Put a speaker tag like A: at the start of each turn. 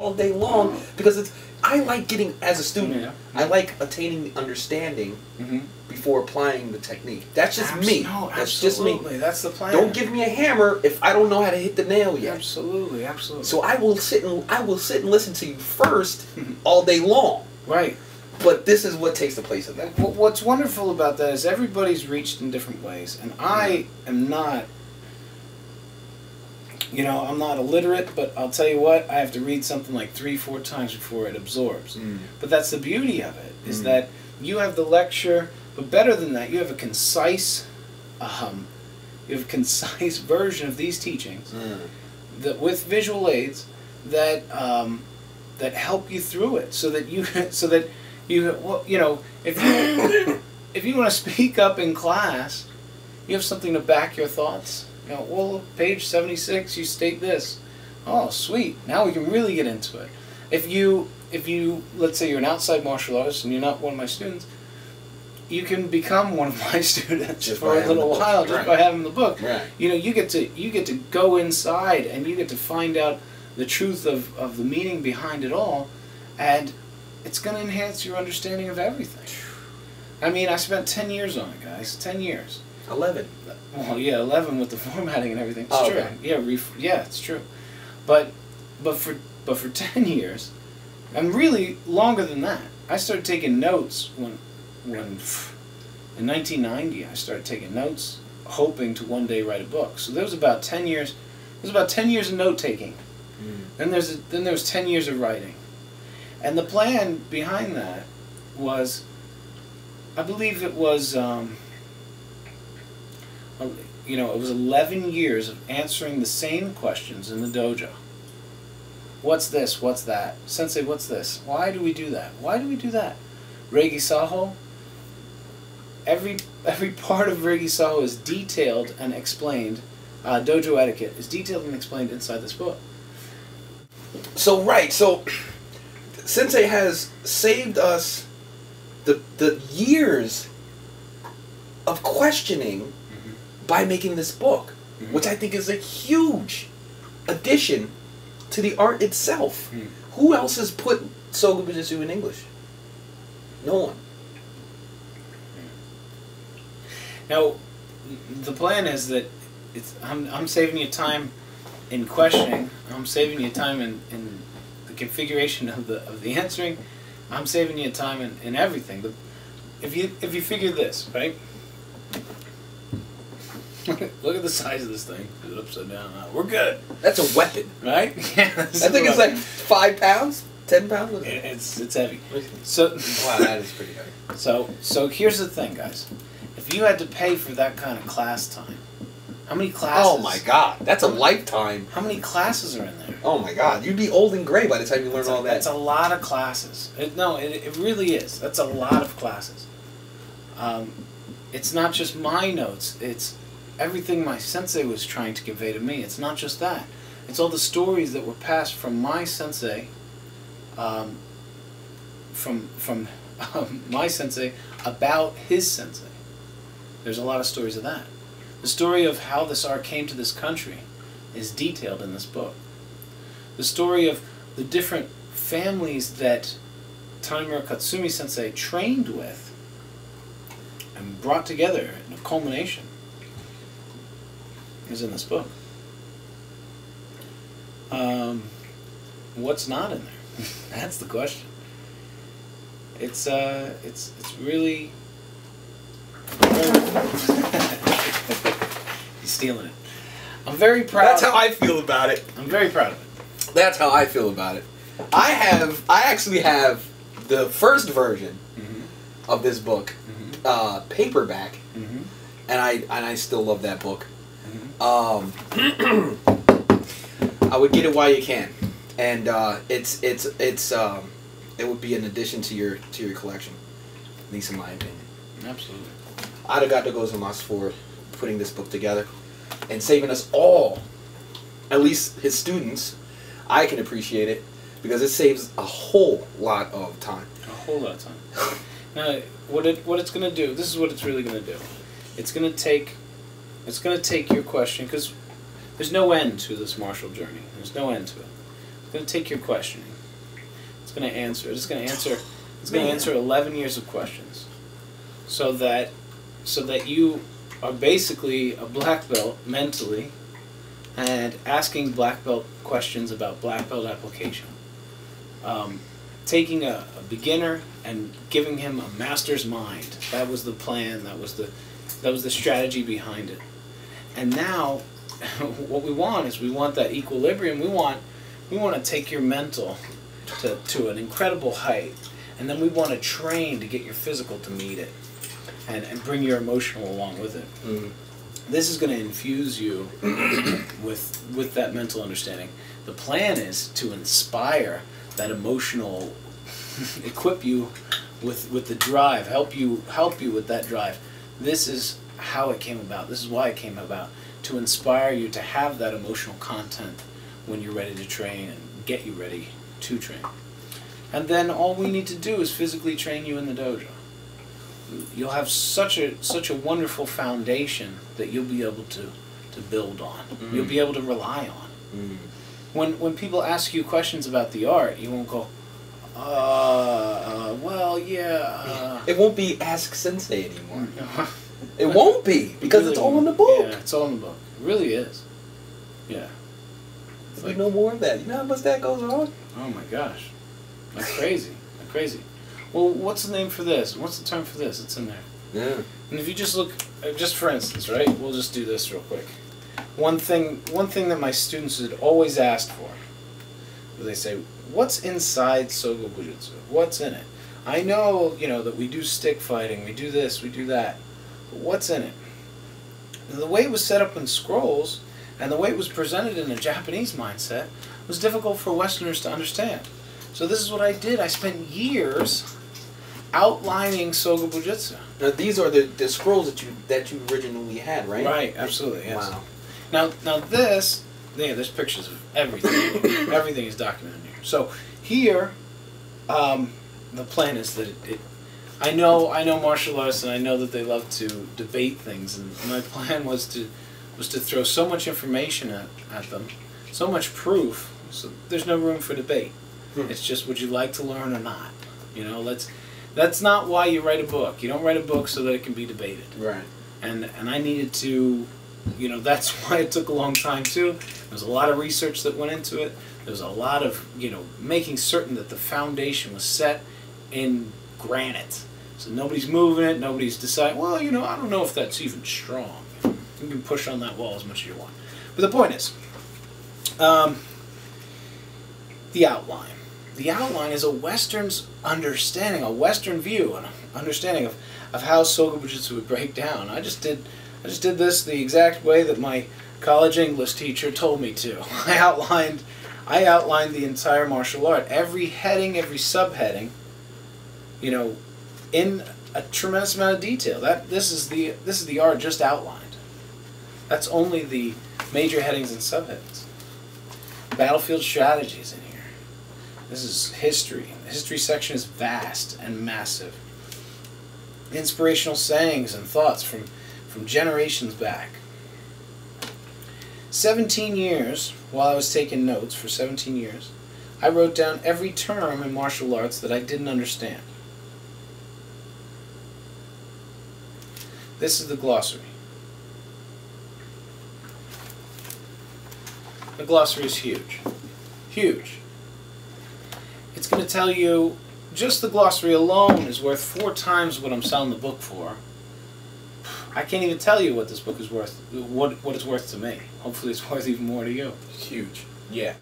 A: all day long because it's. I like getting as a student.
B: Yeah.
A: I like attaining the understanding
B: Mm-hmm.
A: before applying the technique. That's just me.
B: No,
A: That's just me.
B: That's the plan.
A: Don't give me a hammer if I don't know how to hit the nail yet.
B: Absolutely, absolutely.
A: So I will sit and I will sit and listen to you first all day long.
B: right.
A: But this is what takes the place of that.
B: What's wonderful about that is everybody's reached in different ways, and I am not. You know, I'm not illiterate, but I'll tell you what, I have to read something like three, four times before it absorbs. But that's the beauty of it, is
A: Mm.
B: that you have the lecture, but better than that, you have a concise, um, you have a concise version of these teachings that with visual aids that um, that help you through it, so that you so that you well, you know if you if you want to speak up in class, you have something to back your thoughts. You know, well, page seventy six, you state this. Oh, sweet! Now we can really get into it. If you if you let's say you're an outside martial artist and you're not one of my students, you can become one of my students
A: Just
B: for a little while just
A: right.
B: by having the book
A: Right.
B: you know you get to you get to go inside and you get to find out the truth of, of the meaning behind it all and it's going to enhance your understanding of everything i mean i spent 10 years on it guys 10 years
A: Eleven.
B: well yeah 11 with the formatting and everything. It's
A: Oh,
B: true.
A: okay.
B: yeah ref- yeah it's true. But but for but for 10 years and really longer than that i started taking notes when when in 1990 i started taking notes hoping to one day write a book. So there was about 10 years there's about 10 years of note taking. Then there's a, then there was 10 years of writing. And the plan behind that was i believe it was um, you know, it was 11 years of answering the same questions in the dojo. What's this? What's that? Sensei, what's this? Why do we do that? Why do we do that? Reigi Saho, every, every part of Reigi Saho is detailed and explained. Uh, dojo etiquette is detailed and explained inside this book.
A: So right, so Sensei has saved us the the years of questioning by making this book,
B: Mhm.
A: which I think is a huge addition to the art itself.
B: Hmm.
A: Who else has put Sogo Bujutsu in English? No one.
B: Now, the plan is that it's I'm, I'm saving you time in questioning. I'm saving you time in, in the configuration of the of the answering. I'm saving you time in, in everything. But if you if you figure this right, look at the size of this thing. Put it upside down. We're good,
A: That's a weapon.
B: right? Yeah,
A: I think it's like five pounds, ten pounds. Is it?
B: it's it's heavy. So
A: Wow, that is pretty heavy.
B: So, so here's the thing, guys. If you had to pay for that kind of class time, how many classes?
A: Oh my god, that's a lifetime.
B: How many classes are in there?
A: Oh my god, you'd be old and gray by the time you learn
B: That's a,
A: all that.
B: that's a lot of classes. It, no, it, it really is. That's a lot of classes. Um, it's not just my notes. It's everything my sensei was trying to convey to me. It's not just that. It's all the stories that were passed from my sensei, um, from from um, my sensei about his sensei. There's a lot of stories of that. The story of how this art came to this country is detailed in this book. The story of the different families that Tanimura Katsumi sensei trained with and brought together in a culmination is in this book. Um, what's not in there? That's the question. It's uh, it's it's really. He's stealing it. I'm very proud.
A: That's how I feel about it.
B: I'm very proud of it.
A: That's how I feel about it. I have, I actually have the first version
B: Mm-hmm.
A: of this book,
B: Mhm.
A: uh, paperback,
B: Mm-hmm.
A: and I and I still love that book. Um, I would get it while you can, and uh, it's it's it's um, it would be an addition to your to your collection, at least in my opinion.
B: Absolutely.
A: Arigato gozaimasu for putting this book together and saving us all, at least his students. I can appreciate it because it saves a whole lot of time.
B: A whole lot of time. Now, what it what it's gonna do? This is what it's really gonna do. It's gonna take, it's gonna take your question because there's no end to this martial journey. There's no end to it. It's going to take your questioning. It's going to answer. It's going to answer. It's going to answer 11 years of questions, so that, so that you are basically a black belt mentally, and asking black belt questions about black belt application. Um, taking a, a beginner and giving him a master's mind. That was the plan. That was the that was the strategy behind it. And now, what we want is we want that equilibrium. We want we want to take your mental to, to an incredible height, and then we want to train to get your physical to meet it, and, and bring your emotional along with it.
A: Mm.
B: This is going to infuse you with with that mental understanding. The plan is to inspire that emotional, equip you with with the drive, help you help you with that drive. This is how it came about. This is why it came about to inspire you to have that emotional content when you're ready to train and get you ready to train. And then all we need to do is physically train you in the dojo. You'll have such a such a wonderful foundation that you'll be able to to build on.
A: Mm.
B: You'll be able to rely on.
A: Mm.
B: When when people ask you questions about the art, you won't go, uh, uh well, yeah. Uh.
A: It won't be Ask Sensei anymore.
B: uh."
A: It won't be because
B: really
A: it's all in the book.
B: Yeah, it's all in the book. It really is. Yeah. It's
A: There's
B: like,
A: no more of that. You know how much that goes on?
B: oh my gosh, that's crazy. That's crazy. Well, what's the name for this? What's the term for this? It's in there.
A: Yeah.
B: And if you just look, uh, just for instance, right? We'll just do this real quick. One thing, one thing that my students had always asked for, they say, "What's inside Sogo Bujutsu? What's in it?" I know, you know, that we do stick fighting, we do this, we do that, what's in it? The way it was set up in scrolls, and the way it was presented in a Japanese mindset, was difficult for Westerners to understand. So this is what I did. I spent years outlining Sogo Bujutsu.
A: Now these are the, the scrolls that you that you originally had, right?
B: Right, absolutely, yes.
A: Wow.
B: Now, now this, yeah, there's pictures of everything. everything is documented here. So here, um, the plan is that it, it. I know, I know martial artists, and I know that they love to debate things. And my plan was to, was to throw so much information at, at them, so much proof. So there's no room for debate.
A: Hmm.
B: It's just, would you like to learn or not? You know, let's. That's not why you write a book. You don't write a book so that it can be debated
A: Right.
B: and and I needed to, you know, that's why it took a long time too. There was a lot of research that went into it. There was a lot of you know making certain that the foundation was set in granite, so nobody's moving it. Nobody's deciding. Well, you know, I don't know if that's even strong. You can push on that wall as much as you want. But the point is, um, the outline. The outline is a Western's understanding, a Western view, an understanding of, of how Sogo Bujutsu would break down. I just did I just did this the exact way that my college English teacher told me to. I outlined I outlined the entire martial art, every heading, every subheading, you know, in a tremendous amount of detail. That this is the this is the art just outlined. That's only the major headings and subheadings. Battlefield strategies in here. This is history. The history section is vast and massive. Inspirational sayings and thoughts from, from generations back. 17 years, while I was taking notes for 17 years, I wrote down every term in martial arts that I didn't understand. This is the glossary. The glossary is huge. Huge. It's going to tell you just the glossary alone is worth four times what I'm selling the book for. I can't even tell you what this book is worth, what what it's worth to me. Hopefully, it's worth even more to you.
A: It's Huge. Yeah.